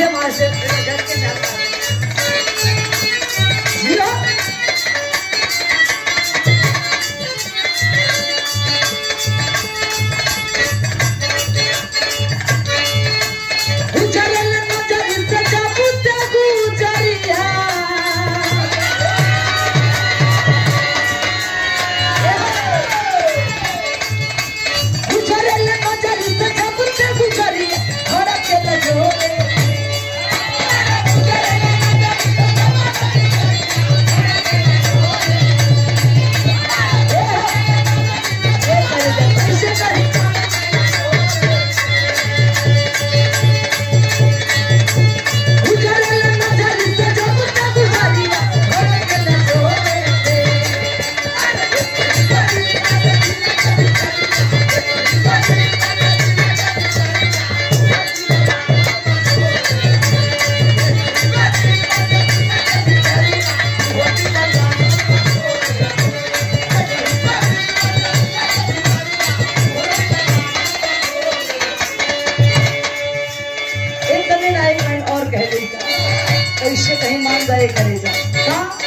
ऐसे घर के जाता ऐसे कहीं मान जाए करेगा। हाँ?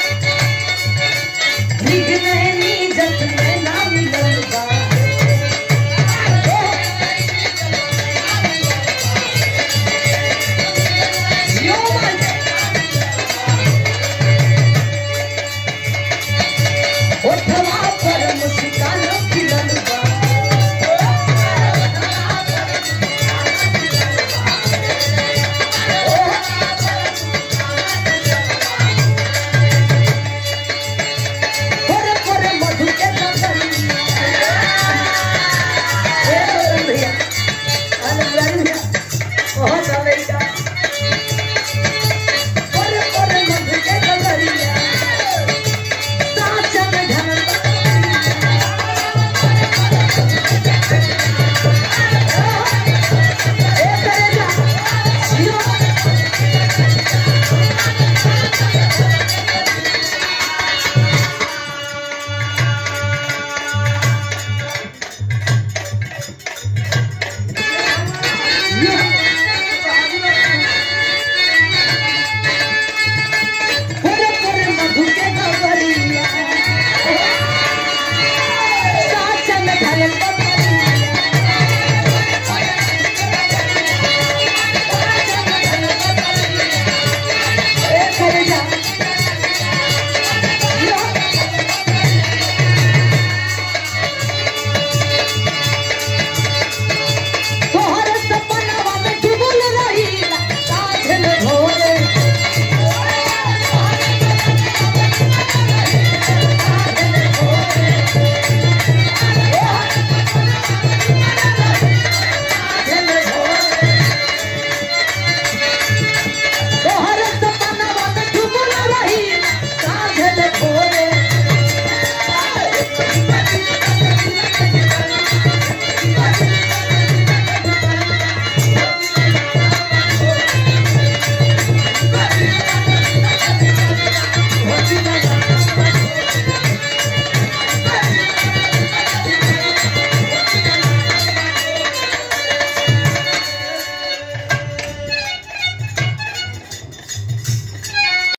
नहीं का